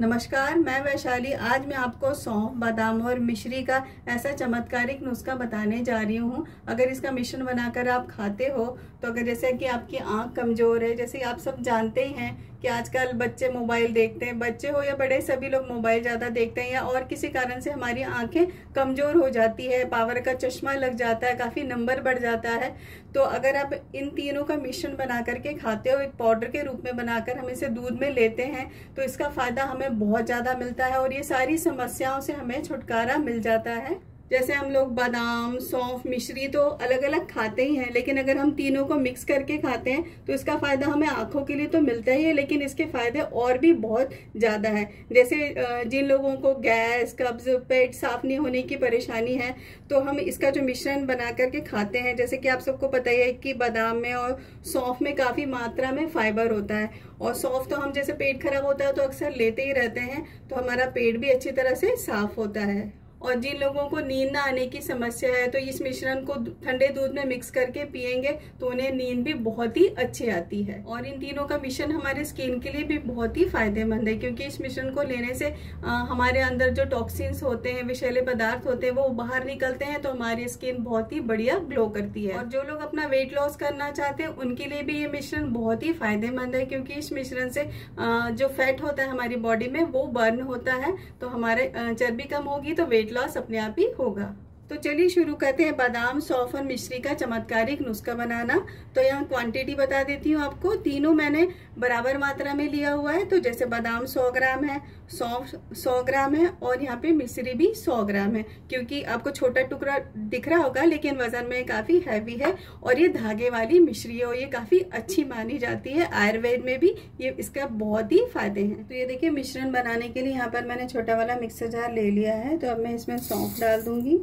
नमस्कार, मैं वैशाली। आज मैं आपको सौंफ, बादाम और मिश्री का ऐसा चमत्कारिक नुस्खा बताने जा रही हूँ। अगर इसका मिश्रण बनाकर आप खाते हो तो अगर जैसे कि आपकी आँख कमज़ोर है, जैसे आप सब जानते ही हैं कि आजकल बच्चे मोबाइल देखते हैं। बच्चे हो या बड़े, सभी लोग मोबाइल ज़्यादा देखते हैं या और किसी कारण से हमारी आँखें कमज़ोर हो जाती है, पावर का चश्मा लग जाता है, काफ़ी नंबर बढ़ जाता है। तो अगर आप इन तीनों का मिश्रण बना करके खाते हो, एक पाउडर के रूप में बनाकर हम इसे दूध में लेते हैं तो इसका फ़ायदा हमें बहुत ज़्यादा मिलता है और ये सारी समस्याओं से हमें छुटकारा मिल जाता है। जैसे हम लोग बादाम, सौंफ, मिश्री तो अलग अलग खाते ही हैं, लेकिन अगर हम तीनों को मिक्स करके खाते हैं तो इसका फ़ायदा हमें आँखों के लिए तो मिलता ही है, लेकिन इसके फ़ायदे और भी बहुत ज़्यादा है। जैसे जिन लोगों को गैस, कब्ज, पेट साफ़ नहीं होने की परेशानी है तो हम इसका जो मिश्रण बना करके खाते हैं, जैसे कि आप सबको पता ही है कि बादाम में और सौंफ में काफ़ी मात्रा में फाइबर होता है, और सौंफ तो हम जैसे पेट खराब होता है तो अक्सर लेते ही रहते हैं तो हमारा पेट भी अच्छी तरह से साफ़ होता है। और जिन लोगों को नींद ना आने की समस्या है तो इस मिश्रण को ठंडे दूध में मिक्स करके पियेंगे तो उन्हें नींद भी बहुत ही अच्छी आती है। और इन तीनों का मिश्रण हमारे स्किन के लिए भी बहुत ही फ़ायदेमंद है क्योंकि इस मिश्रण को लेने से आ, हमारे अंदर जो टॉक्सिन्स होते हैं विषैले पदार्थ होते हैं वो बाहर निकलते हैं तो हमारी स्किन बहुत ही बढ़िया ग्लो करती है। और जो लोग अपना वेट लॉस करना चाहते हैं उनके लिए भी ये मिश्रण बहुत ही फ़ायदेमंद है क्योंकि इस मिश्रण से जो फैट होता है हमारी बॉडी में वो बर्न होता है तो हमारे चर्बी कम होगी तो वेट वेट लॉस अपने आप ही होगा। तो चलिए शुरू करते हैं बादाम, सौफ और मिश्री का चमत्कारिक नुस्खा बनाना। तो यहाँ क्वांटिटी बता देती हूँ आपको। तीनों मैंने बराबर मात्रा में लिया हुआ है। तो जैसे बादाम 100 ग्राम है, सौंफ 100 ग्राम है और यहाँ पे मिश्री भी 100 ग्राम है। क्योंकि आपको छोटा टुकड़ा दिख रहा होगा, लेकिन वज़न में काफ़ी हैवी है और ये धागे वाली मिश्री है और ये काफ़ी अच्छी मानी जाती है। आयुर्वेद में भी ये इसका बहुत ही फ़ायदे हैं। तो ये देखिए मिश्रण बनाने के लिए यहाँ पर मैंने छोटा वाला मिक्सर जार ले लिया है। तो अब मैं इसमें सौंफ डाल दूँगी।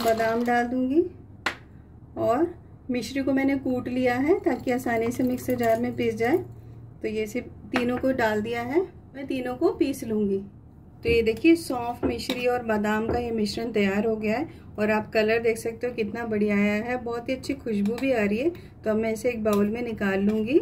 बादाम डाल दूँगी और मिश्री को मैंने कूट लिया है ताकि आसानी से मिक्सर जार में पीस जाए। तो ये सिर्फ़ तीनों को डाल दिया है। मैं तीनों को पीस लूँगी। तो ये देखिए सौंफ मिश्री और बादाम का ये मिश्रण तैयार हो गया है और आप कलर देख सकते हो कितना बढ़िया आया है। बहुत ही अच्छी खुशबू भी आ रही है। तो अब मैं इसे एक बाउल में निकाल लूँगी।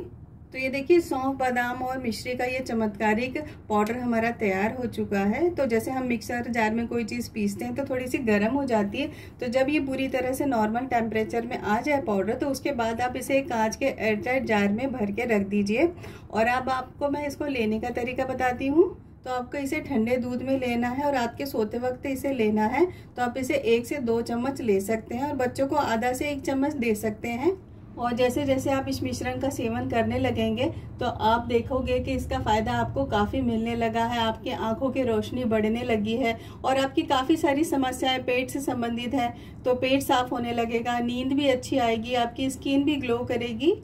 तो ये देखिए, सौंफ, बादाम और मिश्री का ये चमत्कारिक पाउडर हमारा तैयार हो चुका है। तो जैसे हम मिक्सर जार में कोई चीज़ पीसते हैं तो थोड़ी सी गर्म हो जाती है। तो जब ये पूरी तरह से नॉर्मल टेम्परेचर में आ जाए पाउडर तो उसके बाद आप इसे कांच के एयरटाइट जार में भर के रख दीजिए। और अब आपको मैं इसको लेने का तरीका बताती हूँ। तो आपको इसे ठंडे दूध में लेना है और रात के सोते वक्त इसे लेना है। तो आप इसे एक से दो चम्मच ले सकते हैं और बच्चों को आधा से एक चम्मच दे सकते हैं। और जैसे जैसे आप इस मिश्रण का सेवन करने लगेंगे तो आप देखोगे कि इसका फ़ायदा आपको काफ़ी मिलने लगा है, आपकी आँखों की रोशनी बढ़ने लगी है और आपकी काफ़ी सारी समस्याएँ पेट से संबंधित है तो पेट साफ़ होने लगेगा, नींद भी अच्छी आएगी, आपकी स्किन भी ग्लो करेगी।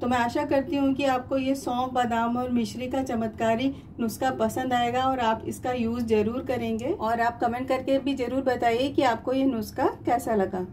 तो मैं आशा करती हूँ कि आपको ये सौंफ, बादाम और मिश्री का चमत्कारी नुस्खा पसंद आएगा और आप इसका यूज़ ज़रूर करेंगे। और आप कमेंट करके भी ज़रूर बताइए कि आपको ये नुस्खा कैसा लगा।